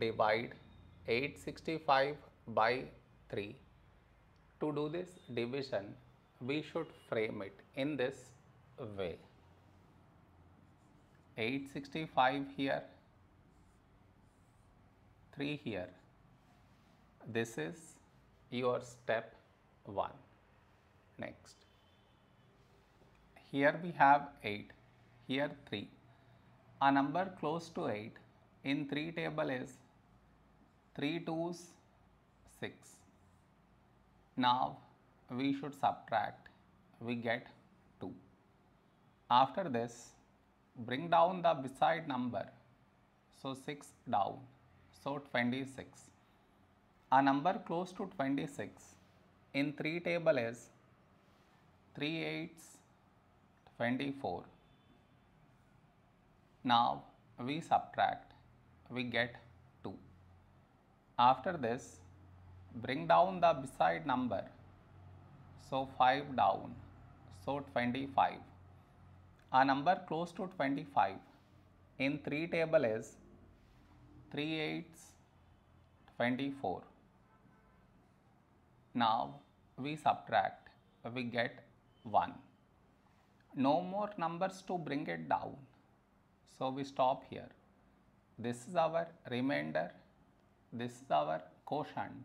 divide 865 by 3. To do this division, we should frame it in this way. 865 here, 3 here. This is your step 1. Next. Here we have 8, here 3. A number close to 8 in 3 table is 3 twos 6. Now we should subtract, we get 2. After this, bring down the beside number, so 6 down, so 26. A number close to 26 in 3 table is 3 eights 24. Now we subtract, we get 2. After this, bring down the beside number, so 5 down, so 25. A number close to 25 in 3 table is 3 eights 24. Now we subtract, we get 1. No more numbers to bring it down. So we stop here. This is our remainder, this is our quotient.